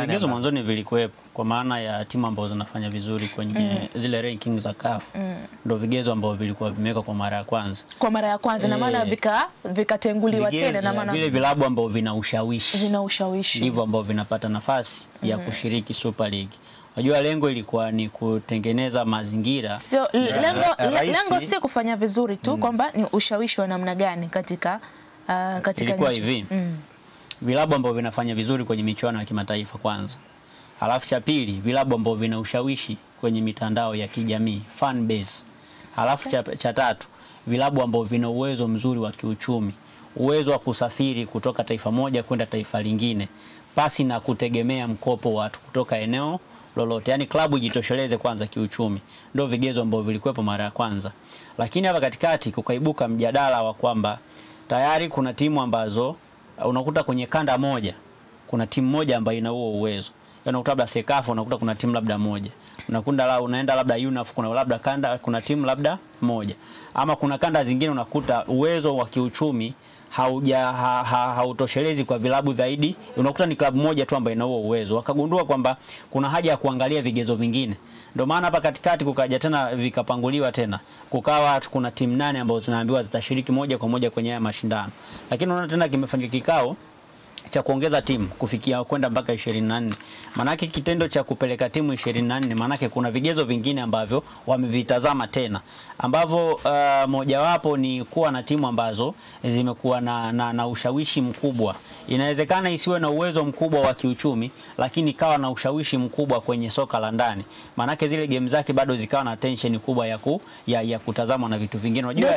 gani? Vigezo mwanzoni vilikuwepo kwa maana ya timu ambazo zinafanya vizuri kwenye mm. zile ranking za CAF mm. ndio vigezo ambavyo vilikuwa vimewekwa kwa mara ya kwanza. Kwa mara ya kwanza e, na maana Eh. vika vikatenguliwa tena na maana vile vilabu ambavyo vina ushawishi vina ushawishi. ndivyo ambavyo vinapata nafasi mm. ya kushiriki Super League. Unajua lengo ilikuwa ni kutengeneza mazingira Sio lengo, lengo si kufanya vizuri tu mm. kwamba ni ushawishi wa namna gani katika uh, katika ilikuwa hivi Mm. Vilabu ambavyo vinafanya vizuri kwenye michuano ya kimataifa kwanza, halafu cha pili vilabu ambavyo vina ushawishi kwenye mitandao ya kijamii fan base, halafu cha, cha tatu vilabu ambavyo vina uwezo mzuri wa kiuchumi, uwezo wa kusafiri kutoka taifa moja kwenda taifa lingine pasi na kutegemea mkopo wa watu kutoka eneo lolote, yaani klabu ijitosheleze kwanza kiuchumi, ndio vigezo ambavyo vilikuwepo mara ya kwanza. Lakini hapa katikati kukaibuka mjadala wa kwamba tayari kuna timu ambazo unakuta kwenye kanda moja kuna timu moja ambayo ina huo uwezo. Unakuta labda Sekafa unakuta kuna timu labda moja. Unakunda la, unaenda labda UNAF kuna labda kanda kuna timu labda moja. Ama kuna kanda zingine unakuta uwezo wa kiuchumi hauja ha, ha, hautoshelezi kwa vilabu zaidi. Unakuta ni klabu moja tu ambayo ina huo uwezo. Wakagundua kwamba kuna haja ya kuangalia vigezo vingine. Ndio maana hapa katikati kukaja tena vikapanguliwa tena. Kukawa kuna timu nane ambazo zinaambiwa zitashiriki moja kwa moja kwenye haya mashindano. Lakini unaona tena kimefanyika kikao cha kuongeza timu kufikia kwenda mpaka 24. Maanake kitendo cha kupeleka timu 24, maanake kuna vigezo vingine ambavyo wamevitazama tena ambavyo uh, mojawapo ni kuwa na timu ambazo zimekuwa na, na, na ushawishi mkubwa. Inawezekana isiwe na uwezo mkubwa wa kiuchumi, lakini ikawa na ushawishi mkubwa kwenye soka la ndani, maanake zile game zake bado zikawa na tension kubwa ya, ku, ya, ya kutazamwa na vitu vingine. Unajua